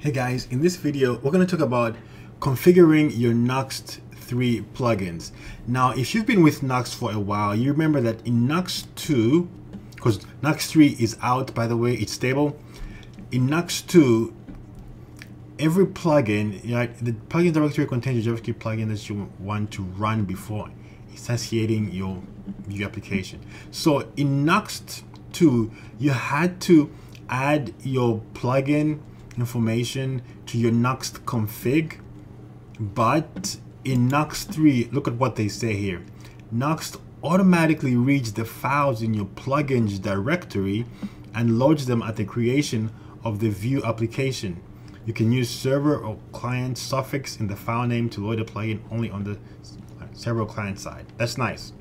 Hey guys, in this video, we're going to talk about configuring your Nuxt 3 plugins. Now, if you've been with Nuxt for a while, you remember that in Nuxt 2, because Nuxt 3 is out, by the way, it's stable. In Nuxt 2, every plugin, right, the plugin directory contains your JavaScript plugin that you want to run before instantiating your, your application. So in Nuxt 2, you had to add your plugin information to your Nuxt config. But in Nuxt 3, look at what they say here. Nuxt automatically reads the files in your plugins directory and loads them at the creation of the Vue application. You can use server or client suffix in the file name to load the plugin only on the server client side. That's nice.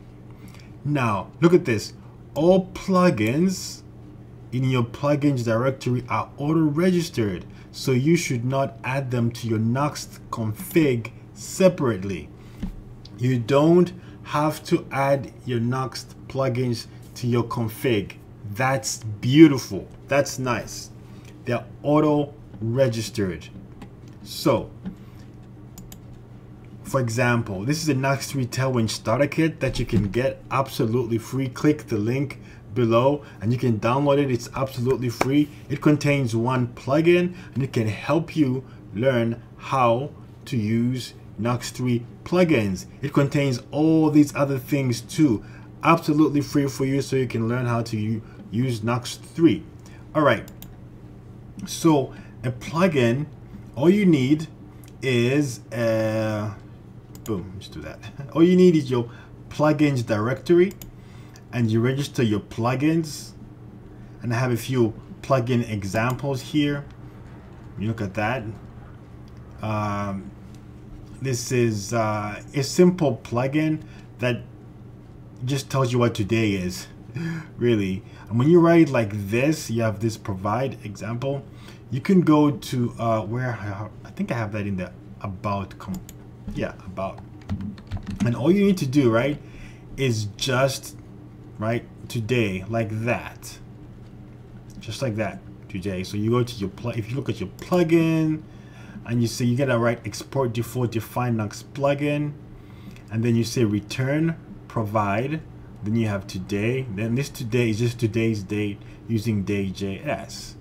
Now, look at this. All plugins in your plugins directory are auto-registered, so you should not add them to your Nuxt config separately. You don't have to add your Nuxt plugins to your config. That's beautiful. That's nice. They're auto-registered. So, for example, this is a Nuxt 3 Tailwind starter kit that you can get absolutely free. Click the link below and you can download it. It's absolutely free. It contains one plugin and it can help you learn how to use Nuxt 3 plugins. It contains all these other things too. Absolutely free for you so you can learn how to use Nuxt 3. All right. So a plugin, all you need is, uh, boom, let's do that. All you need is your plugins directory and you register your plugins and I have a few plugin examples here. You look at that. Um, this is uh, a simple plugin that just tells you what today is really. And when you write like this you have this provide example. You can go to uh, where I think I have that in the about com yeah about. And all you need to do right is just right? Today like that. Just like that today. So you go to your plug if you look at your plugin and you say you gotta write export default define Nuxt plugin and then you say return provide then you have today. Then this today is just today's date using day.js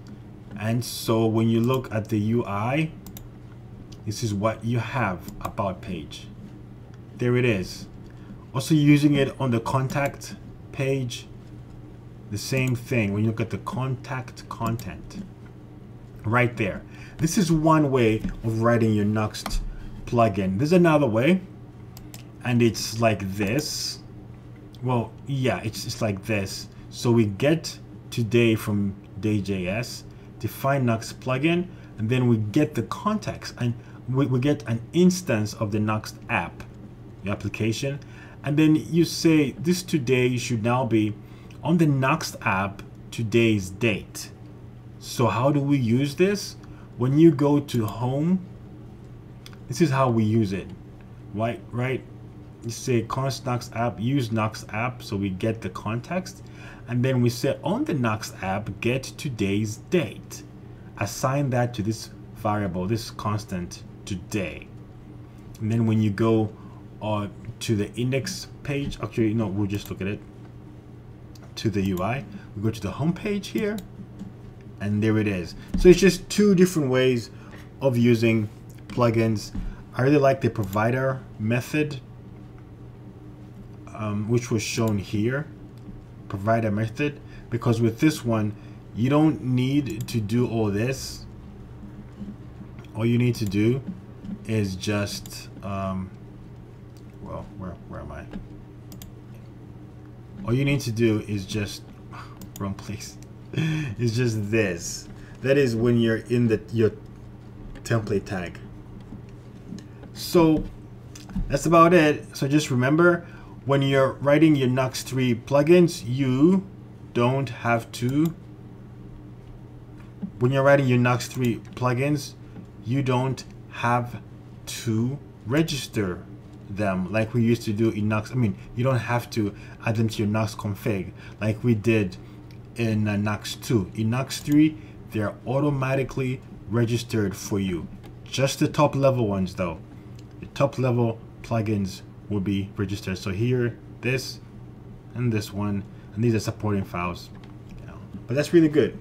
and so when you look at the UI this is what you have about page. There it is. Also using it on the contact page, the same thing when you look at the contact content right there. This is one way of writing your Nuxt plugin. There's another way, and it's like this. Well, yeah, it's just like this. So we get today from day.js, define Nuxt plugin, and then we get the context, and we, we get an instance of the Nuxt app, the application, and then you say this today should now be on the Nuxt app today's date. So how do we use this? When you go to home, this is how we use it. Right, right? You say const Nuxt app, use Nuxt app so we get the context. And then we say on the Nuxt app, get today's date. Assign that to this variable, this constant today. And then when you go uh, to the index page. Actually, no, we'll just look at it to the UI. We go to the home page here, and there it is. So it's just two different ways of using plugins. I really like the provider method, um, which was shown here, provider method, because with this one, you don't need to do all this. All you need to do is just um, well, where, where am I? All you need to do is just, wrong place, is just this. That is when you're in the your template tag. So that's about it. So just remember, when you're writing your Nuxt 3 plugins, you don't have to, when you're writing your Nuxt 3 plugins, you don't have to register them like we used to do in Nuxt. I mean, you don't have to add them to your Nuxt config like we did in uh, Nuxt 2. In Nuxt 3, they're automatically registered for you. Just the top level ones though. The top level plugins will be registered. So here, this, and this one, and these are supporting files. But that's really good,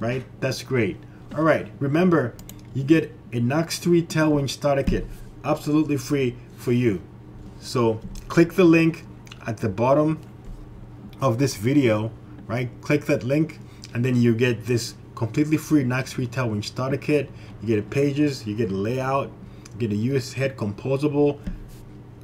right? That's great. All right, remember, you get a Nuxt 3 Tailwind starter kit, absolutely free for you. So click the link at the bottom of this video, right? Click that link, and then you get this completely free Nuxt 3 Tailwind starter kit. You get pages, you get a layout, you get a useHead composable,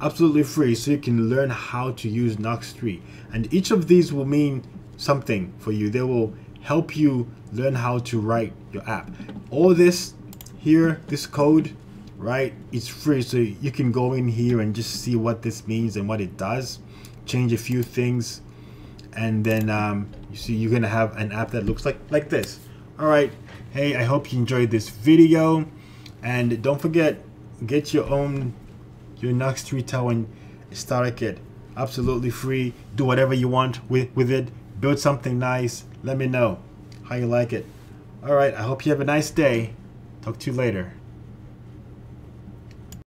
absolutely free so you can learn how to use Nuxt 3. And each of these will mean something for you. They will help you learn how to write your app. All this here, this code, right, it's free. So you can go in here and just see what this means and what it does. Change a few things. And then um, you see you're to have an app that looks like, like this. All right. Hey, I hope you enjoyed this video. And don't forget, get your own your Nuxt 3 Tailwind starter kit. Absolutely free. Do whatever you want with, with it. Build something nice. Let me know how you like it. All right. I hope you have a nice day. Talk to you later.